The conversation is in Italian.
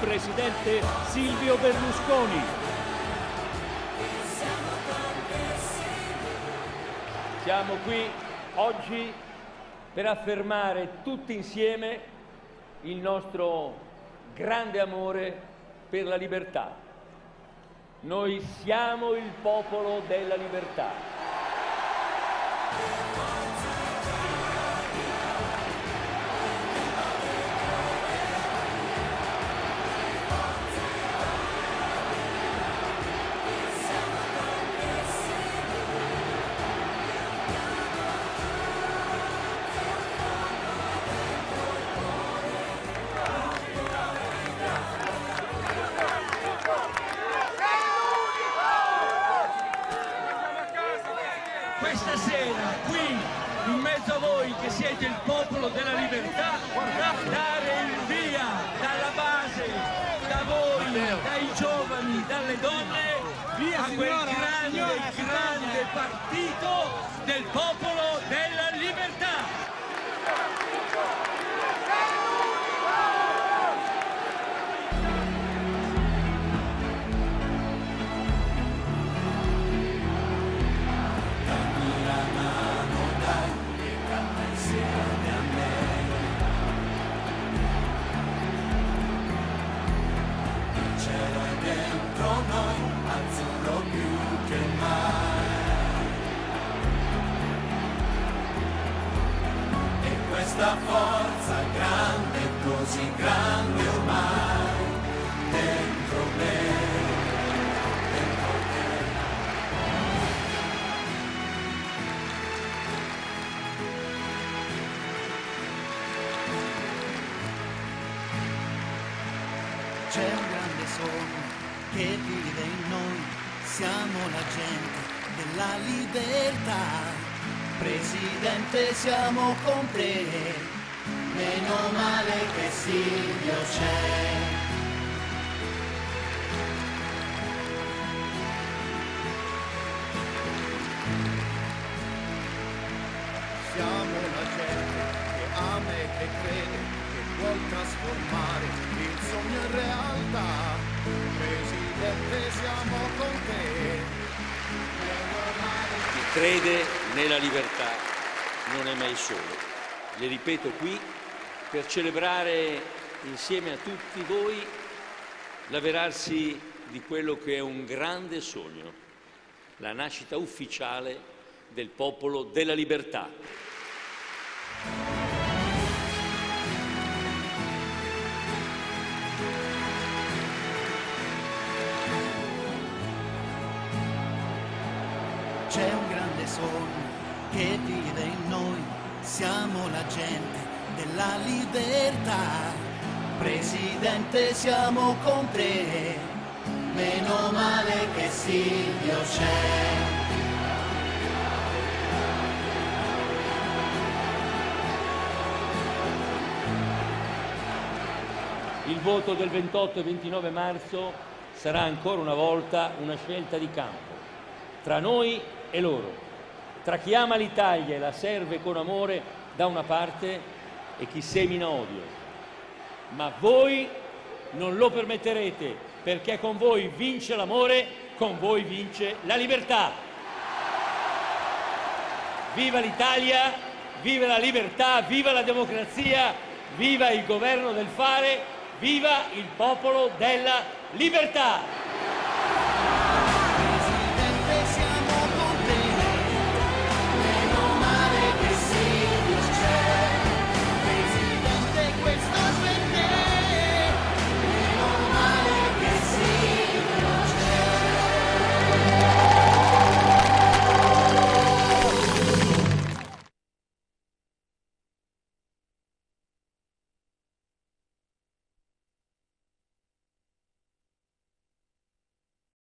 presidente Silvio Berlusconi. Siamo qui oggi per affermare tutti insieme il nostro grande amore per la libertà. Noi siamo il popolo della libertà. Sera qui in mezzo a voi che siete il popolo della libertà dare il via dalla base da voi dai giovani dalle donne a quel grande grande partito del popolo della libertà questa forza grande, così grande ormai, dentro me, dentro te. C'è un grande sogno che vive in noi, siamo la gente della libertà. Presidente, siamo con te, meno male che Silvio c'è. Siamo la gente che ama e che crede, che vuol trasformare il sogno in realtà. Presidente, siamo con te. Crede nella libertà non è mai solo. Le ripeto qui per celebrare insieme a tutti voi l'avverarsi di quello che è un grande sogno, la nascita ufficiale del popolo della libertà. C'è un grande che vive in noi, siamo la gente della libertà. Presidente, siamo con te, meno male che Silvio c'è. Il voto del 28 e 29 marzo sarà ancora una volta una scelta di campo, tra noi e loro, tra chi ama l'Italia e la serve con amore da una parte e chi semina odio. Ma voi non lo permetterete perché con voi vince l'amore, con voi vince la libertà. Viva l'Italia, viva la libertà, viva la democrazia, viva il governo del fare, viva il popolo della libertà!